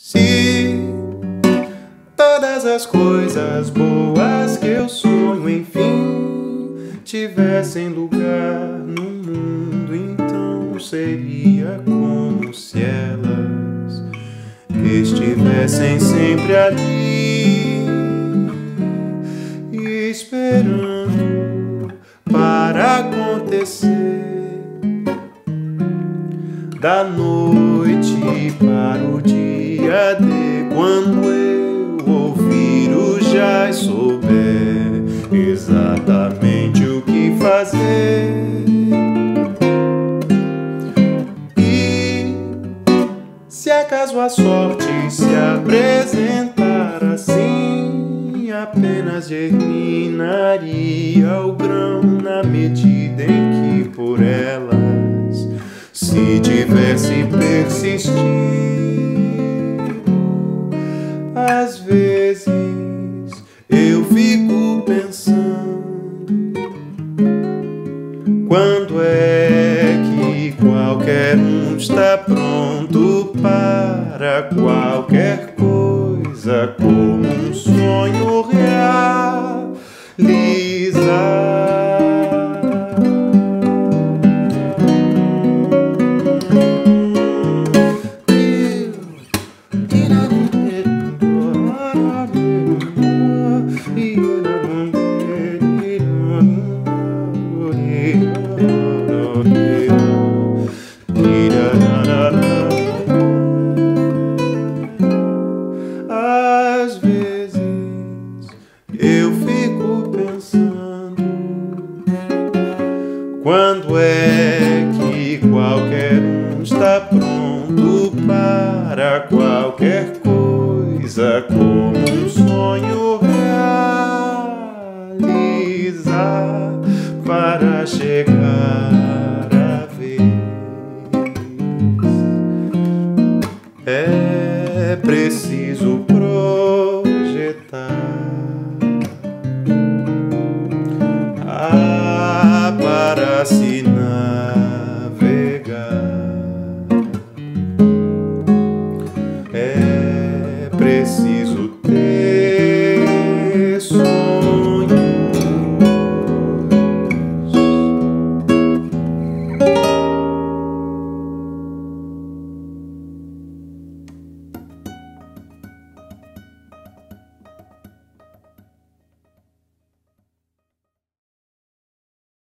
Se todas as coisas boas que eu sonho, enfim, tivessem lugar no mundo, então seria como se elas estivessem sempre ali, esperando para acontecer da noite para o dia de quando eu ouvir o já souber exatamente o que fazer. E se acaso a sorte se apresentar assim, apenas germinaria o grão na medida em que por ela se tivesse persistido, está pronto para qualquer coisa como um sonho realizar. Às quando é que qualquer um está pronto para qualquer coisa como um sonho realizar para chegar a vez? É preciso